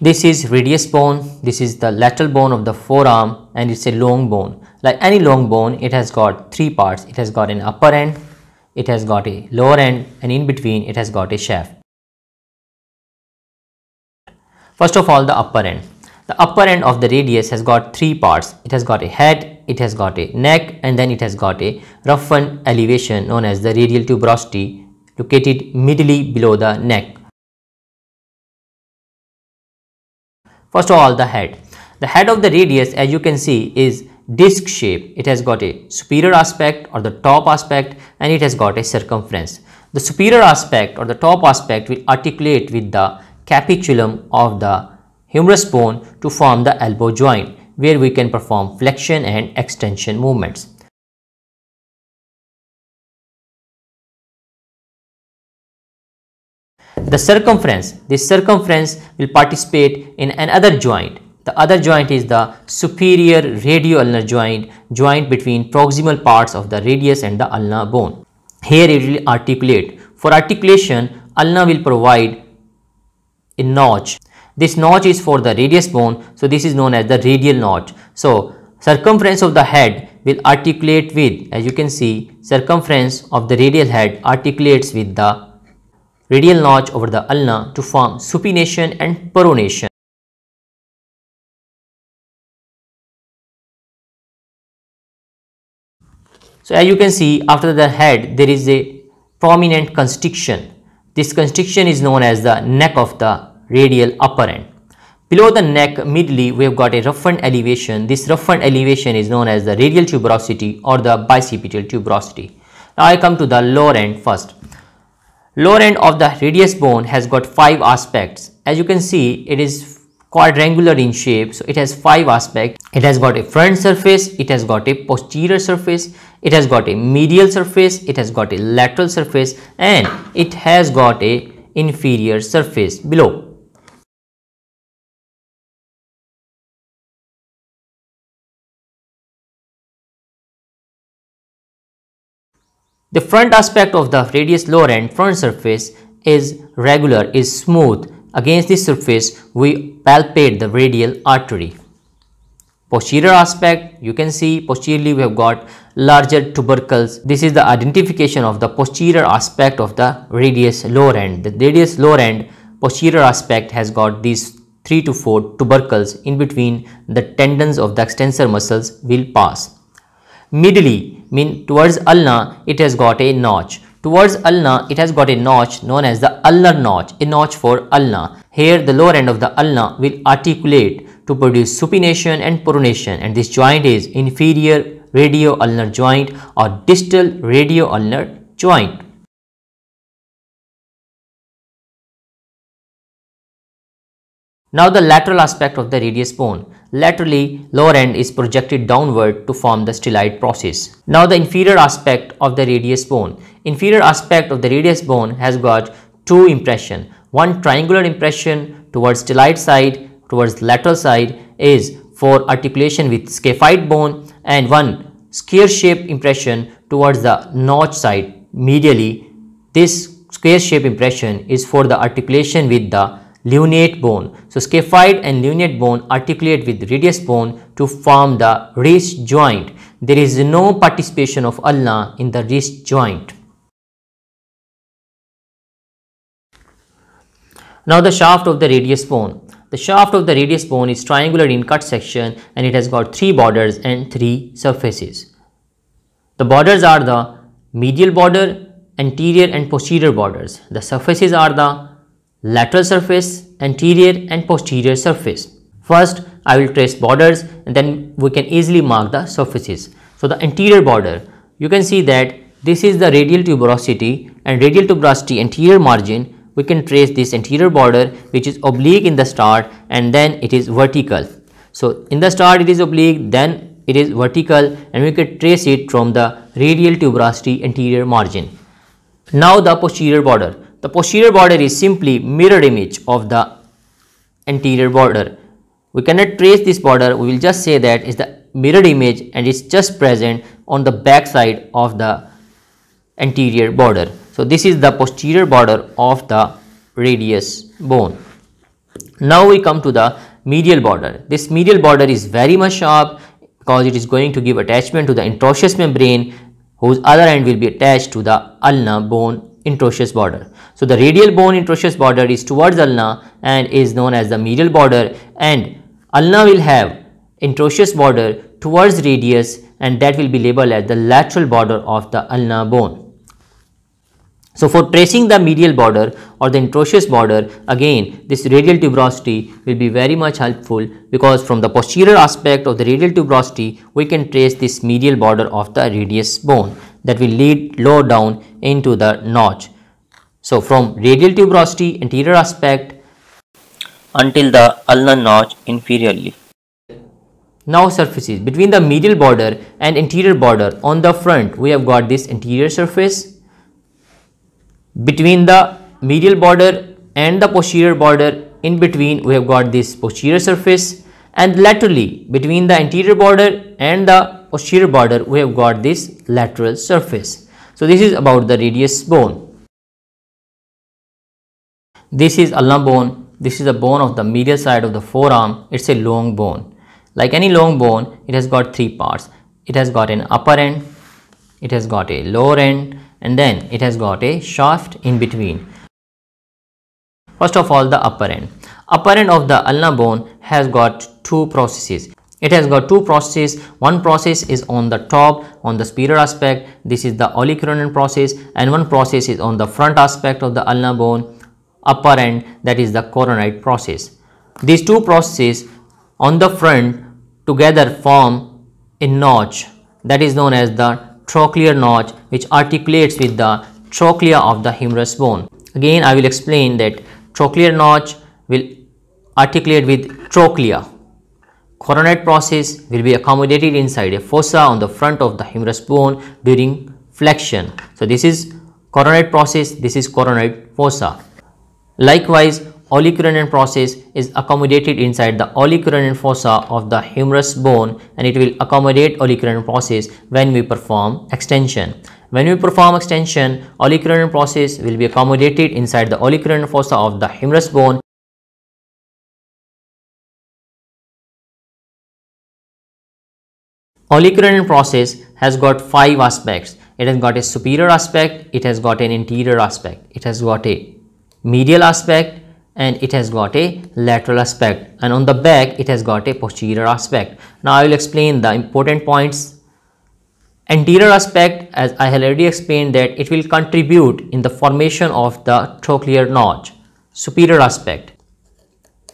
This is radius bone, this is the lateral bone of the forearm and it's a long bone. Like any long bone, it has got three parts. It has got an upper end, it has got a lower end and in between it has got a shaft. First of all the upper end. The upper end of the radius has got three parts. It has got a head, it has got a neck and then it has got a roughened elevation known as the radial tuberosity located midly below the neck. First of all the head. The head of the radius as you can see is disc shape. It has got a superior aspect or the top aspect and it has got a circumference. The superior aspect or the top aspect will articulate with the capitulum of the humerus bone to form the elbow joint where we can perform flexion and extension movements. The circumference, this circumference will participate in another joint. The other joint is the superior radioulnar joint, joint between proximal parts of the radius and the ulna bone. Here it will articulate. For articulation, ulna will provide a notch. This notch is for the radius bone, so this is known as the radial notch. So circumference of the head will articulate with, as you can see, circumference of the radial head articulates with the radial notch over the ulna to form supination and pronation. So as you can see after the head there is a prominent constriction. This constriction is known as the neck of the radial upper end. Below the neck midly we have got a roughened elevation. This roughened elevation is known as the radial tuberosity or the bicipital tuberosity. Now I come to the lower end first. Lower end of the radius bone has got five aspects. As you can see, it is quadrangular in shape. So it has five aspects. It has got a front surface, it has got a posterior surface, it has got a medial surface, it has got a lateral surface and it has got a inferior surface below. The front aspect of the radius lower end front surface is regular, is smooth. Against this surface, we palpate the radial artery. Posterior aspect, you can see posteriorly we have got larger tubercles. This is the identification of the posterior aspect of the radius lower end. The radius lower end posterior aspect has got these 3 to 4 tubercles in between the tendons of the extensor muscles will pass. Midly, mean towards ulna it has got a notch. Towards ulna it has got a notch known as the ulnar notch, a notch for ulna. Here the lower end of the ulna will articulate to produce supination and pronation and this joint is inferior radio-ulnar joint or distal radio-ulnar joint. Now the lateral aspect of the radius bone. Laterally, lower end is projected downward to form the styloid process. Now the inferior aspect of the radius bone. Inferior aspect of the radius bone has got two impression. One triangular impression towards styloid side, towards lateral side is for articulation with scaphoid bone and one square shape impression towards the notch side medially. This square shape impression is for the articulation with the lunate bone. So scaphoid and lunate bone articulate with radius bone to form the wrist joint. There is no participation of ulna in the wrist joint. Now the shaft of the radius bone. The shaft of the radius bone is triangular in cut section and it has got three borders and three surfaces. The borders are the medial border, anterior and posterior borders. The surfaces are the lateral surface, anterior and posterior surface. First, I will trace borders and then we can easily mark the surfaces. So, the anterior border, you can see that this is the radial tuberosity and radial tuberosity anterior margin we can trace this anterior border which is oblique in the start and then it is vertical. So, in the start it is oblique then it is vertical and we can trace it from the radial tuberosity anterior margin. Now the posterior border. The posterior border is simply mirror image of the anterior border. We cannot trace this border, we will just say that is the mirror image and it's just present on the back side of the anterior border. So this is the posterior border of the radius bone. Now we come to the medial border. This medial border is very much sharp because it is going to give attachment to the interosseous membrane whose other end will be attached to the ulna bone interosseous border. So the radial bone interosseous border is towards ulna and is known as the medial border and ulna will have interosseous border towards radius and that will be labeled as the lateral border of the ulna bone. So for tracing the medial border or the interosseous border again this radial tuberosity will be very much helpful because from the posterior aspect of the radial tuberosity we can trace this medial border of the radius bone that will lead low down into the notch. So from radial tuberosity anterior aspect until the ulnar notch inferiorly. Now surfaces between the medial border and anterior border on the front we have got this anterior surface between the medial border and the posterior border in between we have got this posterior surface and laterally between the anterior border and the posterior border we have got this lateral surface. So this is about the radius bone. This is ulnar bone. This is the bone of the medial side of the forearm. It's a long bone. Like any long bone, it has got three parts. It has got an upper end, it has got a lower end and then it has got a shaft in between. First of all the upper end. Upper end of the ulnar bone has got two processes. It has got two processes. One process is on the top on the superior aspect. This is the olecranon process and one process is on the front aspect of the ulnar bone upper end that is the coronoid process. These two processes on the front together form a notch that is known as the trochlear notch which articulates with the trochlea of the humerus bone. Again I will explain that trochlear notch will articulate with trochlea. Coronoid process will be accommodated inside a fossa on the front of the humerus bone during flexion. So this is coronoid process, this is coronoid fossa. Likewise, olecranon process is accommodated inside the olecranon fossa of the humerus bone and it will accommodate olecranon process when we perform extension. When we perform extension, olecranon process will be accommodated inside the olecranon fossa of the humerus bone Olecranon process has got five aspects. It has got a superior aspect, it has got an anterior aspect, it has got a medial aspect, and it has got a lateral aspect and on the back it has got a posterior aspect. Now I will explain the important points. Anterior aspect as I have already explained that it will contribute in the formation of the trochlear notch. Superior aspect.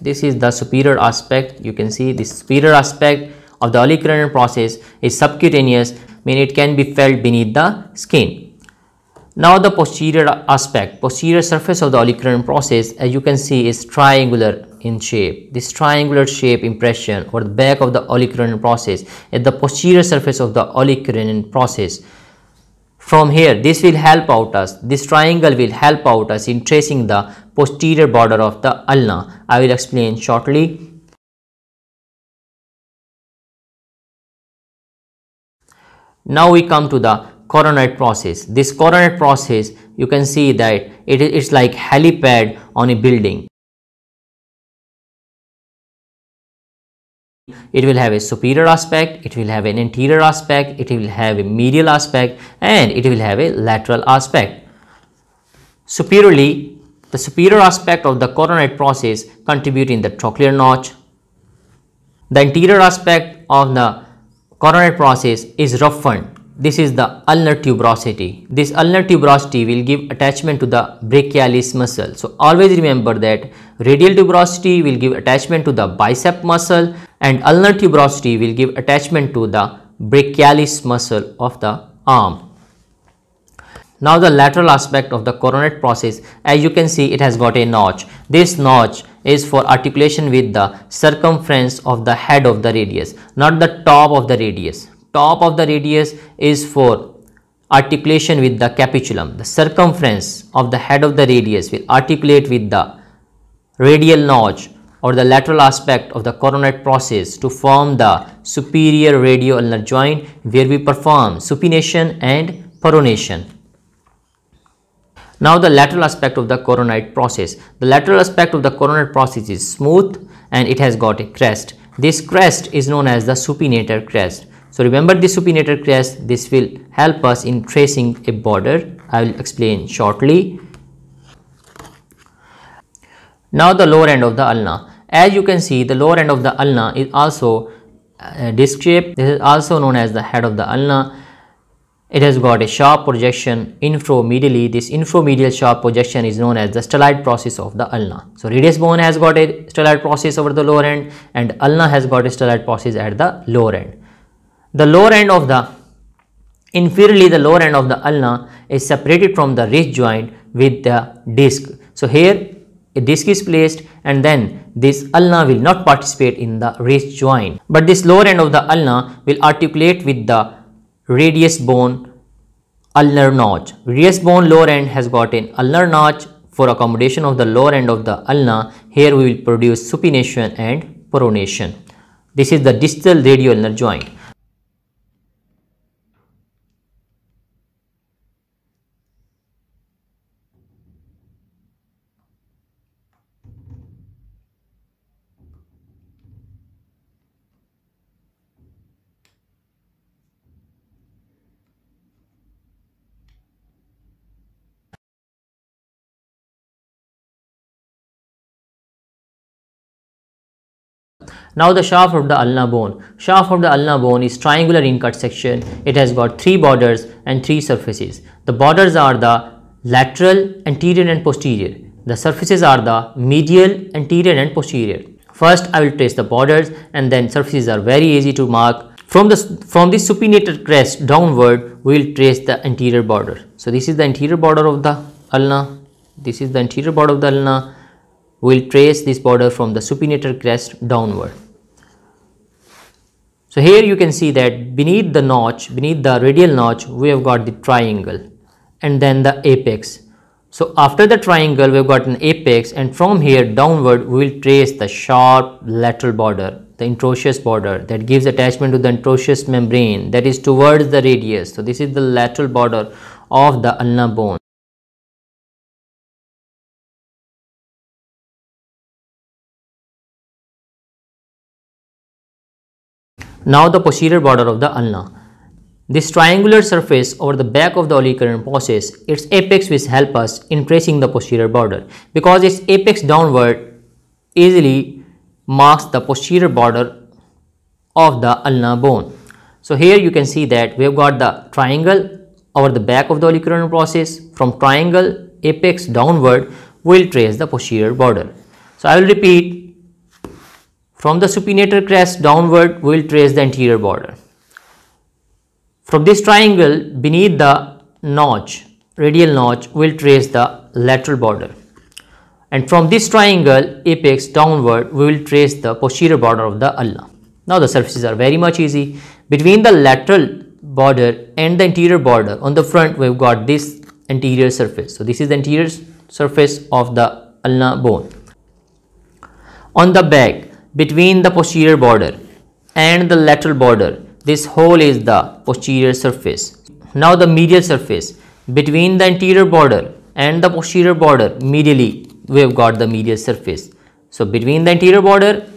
This is the superior aspect. You can see the superior aspect of the olecranon process is subcutaneous meaning it can be felt beneath the skin. Now the posterior aspect, posterior surface of the olecranon process as you can see is triangular in shape. This triangular shape impression or the back of the olecranon process is the posterior surface of the olecranon process. From here this will help out us, this triangle will help out us in tracing the posterior border of the ulna. I will explain shortly. Now we come to the coronoid process. This coronoid process you can see that it is like helipad on a building. It will have a superior aspect, it will have an anterior aspect, it will have a medial aspect and it will have a lateral aspect. Superiorly, the superior aspect of the coronoid process contribute in the trochlear notch. The anterior aspect of the coronoid process is roughened this is the ulnar tuberosity. This ulnar tuberosity will give attachment to the brachialis muscle. So always remember that radial tuberosity will give attachment to the bicep muscle and ulnar tuberosity will give attachment to the brachialis muscle of the arm. Now the lateral aspect of the coronoid process as you can see it has got a notch. This notch is for articulation with the circumference of the head of the radius not the top of the radius top of the radius is for articulation with the capitulum. The circumference of the head of the radius will articulate with the radial notch or the lateral aspect of the coronoid process to form the superior radioulnar joint where we perform supination and pronation. Now the lateral aspect of the coronoid process. The lateral aspect of the coronoid process is smooth and it has got a crest. This crest is known as the supinator crest. So remember the supinator crest, this will help us in tracing a border. I will explain shortly. Now the lower end of the ulna. As you can see, the lower end of the ulna is also uh, disc shaped. This is also known as the head of the ulna it has got a sharp projection infromedially. This infromedial sharp projection is known as the styloid process of the ulna. So radius bone has got a styloid process over the lower end and ulna has got a styloid process at the lower end. The lower end of the inferiorly the lower end of the ulna is separated from the wrist joint with the disc. So here a disc is placed and then this ulna will not participate in the wrist joint but this lower end of the ulna will articulate with the radius bone ulnar notch. Radius bone lower end has got an ulnar notch for accommodation of the lower end of the ulna. Here we will produce supination and pronation. This is the distal radioulnar joint. Now the shaft of the ulna bone. Shaft of the ulna bone is triangular in cut section. It has got three borders and three surfaces. The borders are the lateral, anterior and posterior. The surfaces are the medial, anterior and posterior. First I will trace the borders and then surfaces are very easy to mark. From the, from the supinator crest downward we will trace the anterior border. So this is the anterior border of the ulna. This is the anterior border of the ulna we will trace this border from the supinator crest downward. So here you can see that beneath the notch, beneath the radial notch, we have got the triangle and then the apex. So after the triangle, we have got an apex and from here downward, we will trace the sharp lateral border, the interosseous border that gives attachment to the interosseous membrane that is towards the radius. So this is the lateral border of the ulna bone. Now the posterior border of the ulna. This triangular surface over the back of the olecranon process, its apex which help us in tracing the posterior border because its apex downward easily marks the posterior border of the ulna bone. So here you can see that we have got the triangle over the back of the olecranon process. From triangle apex downward, will trace the posterior border. So I will repeat from the supinator crest downward, we will trace the anterior border. From this triangle beneath the notch, radial notch, we will trace the lateral border. And from this triangle apex downward, we will trace the posterior border of the ulna. Now the surfaces are very much easy. Between the lateral border and the anterior border on the front, we've got this anterior surface. So this is the anterior surface of the ulna bone. On the back, between the posterior border and the lateral border. This whole is the posterior surface. Now the medial surface between the anterior border and the posterior border medially we have got the medial surface. So between the anterior border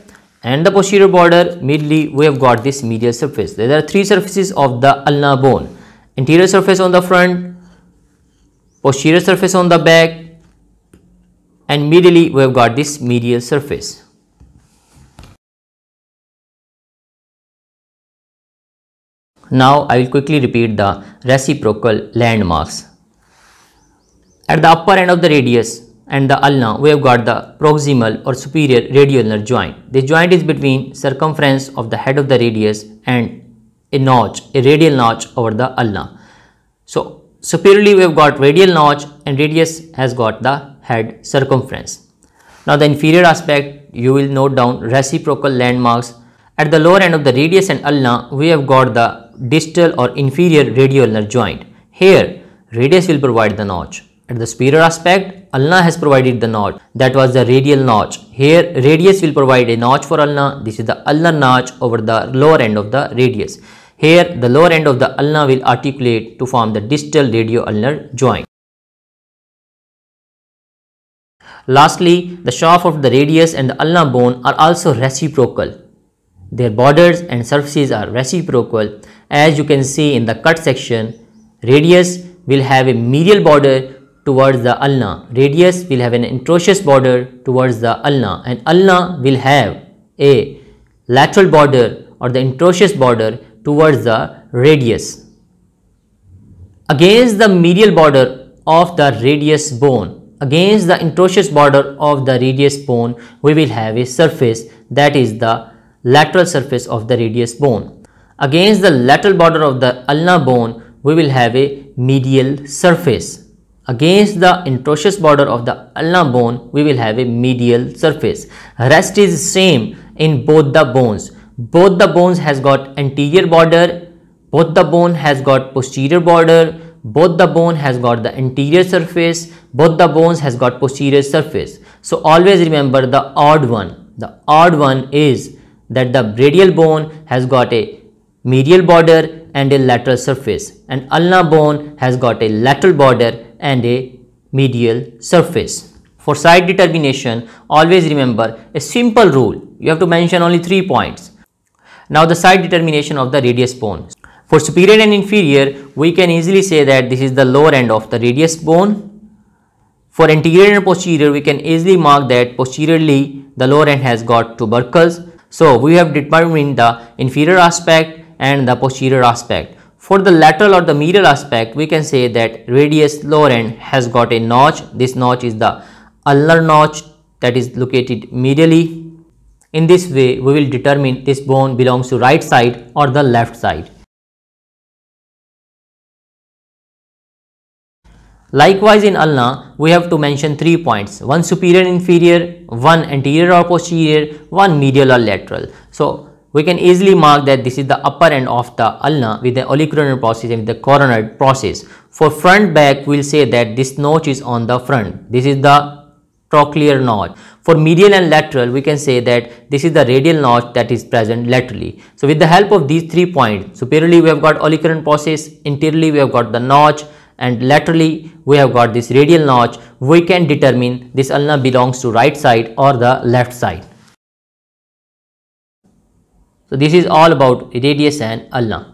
and the posterior border medially we have got this medial surface. There are three surfaces of the ulna bone. Anterior surface on the front posterior surface on the back and medially we have got this medial surface Now I will quickly repeat the reciprocal landmarks. At the upper end of the radius and the ulna, we have got the proximal or superior radioulnar joint. This joint is between circumference of the head of the radius and a notch, a radial notch over the ulna. So superiorly we have got radial notch and radius has got the head circumference. Now the inferior aspect you will note down reciprocal landmarks. At the lower end of the radius and ulna we have got the distal or inferior radioulnar joint. Here, radius will provide the notch. At the superior aspect, ulna has provided the notch. That was the radial notch. Here, radius will provide a notch for ulna. This is the ulnar notch over the lower end of the radius. Here, the lower end of the ulna will articulate to form the distal radioulnar joint. Lastly, the shaft of the radius and the ulna bone are also reciprocal. Their borders and surfaces are reciprocal. As you can see in the cut section, radius will have a medial border towards the ulna. Radius will have an interosseous border towards the ulna and ulna will have a lateral border or the interosseous border towards the radius. Against the medial border of the radius bone, against the interosseous border of the radius bone, we will have a surface that is the lateral surface of the radius bone. Against the lateral border of the ulna bone, we will have a medial surface. Against the interosseous border of the ulna bone, we will have a medial surface. Rest is same in both the bones. Both the bones has got anterior border, both the bone has got posterior border, both the bone has got the anterior surface, both the bones has got posterior surface. So always remember the odd one. The odd one is that the radial bone has got a medial border and a lateral surface and ulna bone has got a lateral border and a medial surface. For side determination, always remember a simple rule. You have to mention only three points. Now the side determination of the radius bone. For superior and inferior, we can easily say that this is the lower end of the radius bone. For anterior and posterior, we can easily mark that posteriorly the lower end has got tubercles. So we have determined the inferior aspect and the posterior aspect. For the lateral or the medial aspect, we can say that radius lower end has got a notch. This notch is the ulnar notch that is located medially. In this way, we will determine this bone belongs to right side or the left side. Likewise in ulna, we have to mention three points, one superior and inferior, one anterior or posterior, one medial or lateral. So we can easily mark that this is the upper end of the ulna with the olecranon process and the coronoid process. For front back, we'll say that this notch is on the front. This is the trochlear notch. For medial and lateral, we can say that this is the radial notch that is present laterally. So with the help of these three points, superiorly we have got olecranon process, anteriorly we have got the notch, and laterally we have got this radial notch. We can determine this ulna belongs to right side or the left side. So this is all about radius and ulna